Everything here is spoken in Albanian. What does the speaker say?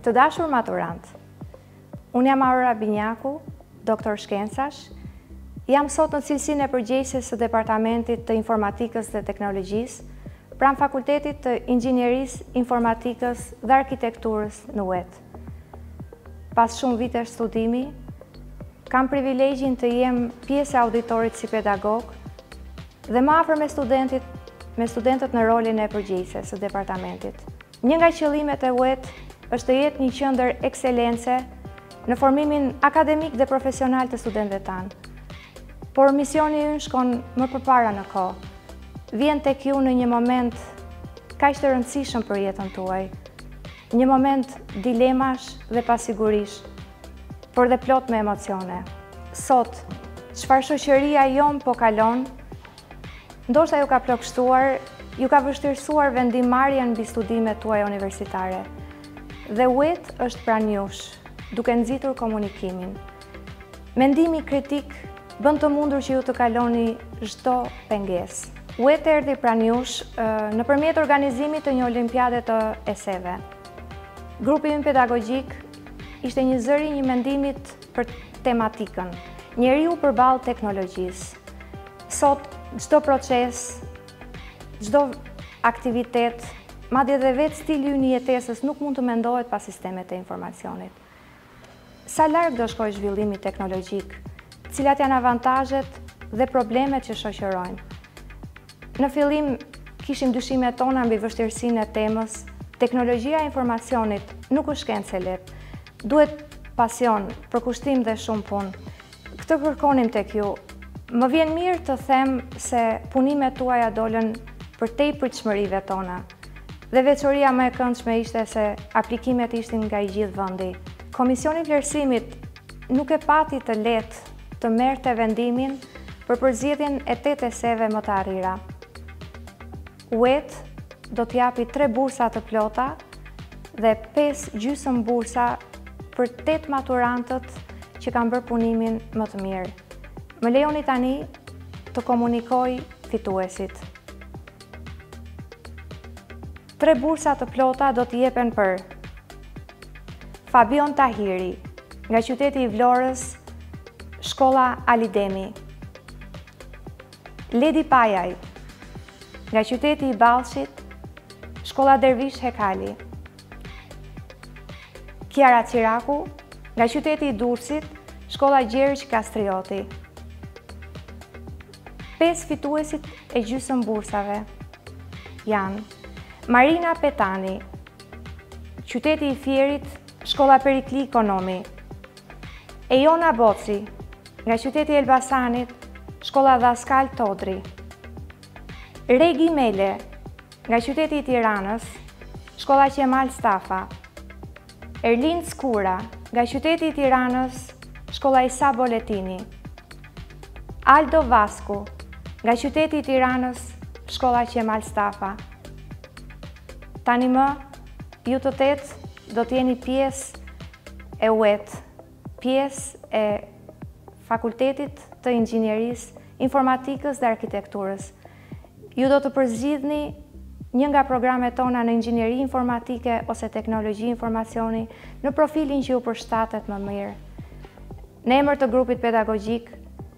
Të dashur maturantë, unë jam Aurora Binjaku, doktor shkencash, jam sot në cilësinë e përgjegjëses së Departamentit të Informatikës dhe Teknologjisë, pranë Fakultetit të Inxhinierisë, Informatikës dhe Arkitekturës në UET. Pas shumë vitesh studimi, kam privilegjin të jem pjesë e auditorit si pedagoge dhe më afër me studentit, me studentët në rolin e përgjegjëses së departamentit. Një nga qëllimet e UET është të jetë një qendër ekselence në formimin akademik dhe profesional të studentëve tanë. Por misioni ynë shkon më përpara në kohë. Vjen tek ju në një moment kaq të rëndësishëm për jetën tuaj. Një moment dilemash dhe pasigurish, por dhe plot me emocione. Sot, çfarë shoqëria jonë po kalon, ndoshta ju ka plokshtuar, ju ka vështirësuar vendimmarrjen mbi studimet tuaja universitare. Dhe UET është pranë jush, duke nxitur komunikimin. Mendimi kritik bën të mundur që ju të kaloni çdo pengesë. UET erdhi pranë jush nëpërmjet organizimit të një olimpiade të eseve. Grupi ynë pedagogjik ishte njëzëri i një mendimi për tematikën. Njeriu përballë teknologjisë. Sot, çdo proces, çdo aktivitet, madje dhe vetë stili ynë i jetesës nuk mund të mendohet pa sistemet e informacionit. Sa larg do shkojë zhvillimi teknologjik, cilat janë avantazhet dhe problemet që shoqërojnë? Në fillim kishim dyshimet tona mbi vështirësinë e temës, teknologjia e informacionit nuk është shkencë e lehtë, duhet pasion, përkushtim dhe shumë punë. Këtë kërkonim tek ju. Më vjen mirë të them se punimet tuaja dolën përtej pritshmërive tona. Dhe veçoria më e këndshme ishte se aplikimet ishin nga i gjithë vendi. Komisioni i Vlerësimit nuk e pati të lehtë të merrte vendimin për përzgjedhjen e tetë eseve më të arrira. UET do të japi tre bursa të plota dhe pesë gjysëm bursa për tetë maturantët që kanë bërë punimin më të mirë. Më lejoni tani të komunikoj fituesit. Tre bursa të plota do të jepen për Fabion Tahiri, nga qyteti i Vlorës, shkolla Ali Demi. Ledi Pajaj, nga qyteti i Ballshit, shkolla Dervish Hekali. Kjara Ciraku, nga qyteti i Durrësit, shkolla Gjergj Kastrioti. Pesë fituesit e gjysmëbursave janë Marina Petani, qyteti i Fierit, shkolla Perikli Ikonomi, Ejona Boci, nga qyteti i Elbasanit, shkolla Dhaskal Todri. Regi Mele, nga qyteti i Tiranës, shkolla Qemal Stafa. Erlin Skura, nga qyteti i Tiranës, shkolla Isa Boletini. Aldo Vasku, nga qyteti i Tiranës, shkolla Qemal Stafa. Tani më, Ju të tetë do të jeni pjesë e UET, pjesë e Fakultetit të Inxhinierisë, Informatikës dhe Arkitekturës. Ju do të përzgjidhni një nga programet tona në Inxhinieri Informatike ose Teknologji Informacioni në profilin që ju përshtatet më mirë. Në emër të grupit pedagogjik,